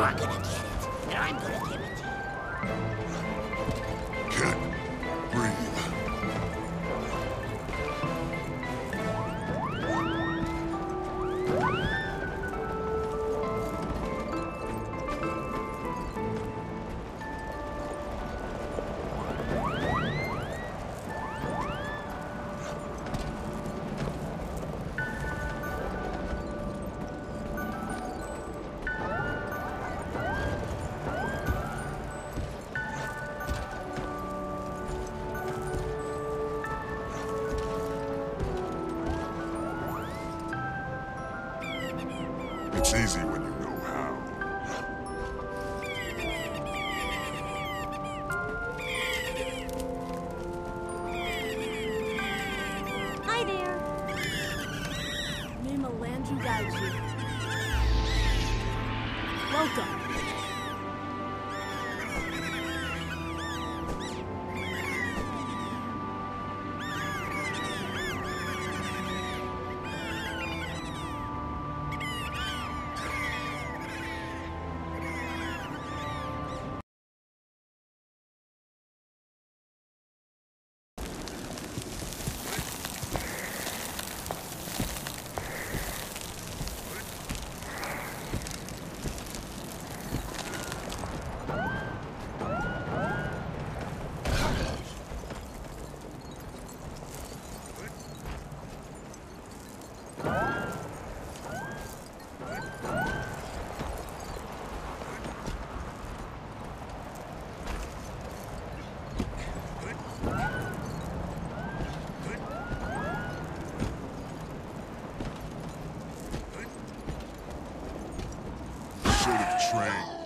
You're gonna get it, and I'm gonna give it It's easy when you know how. Hi there. May Melandru guide you. Welcome. Trained.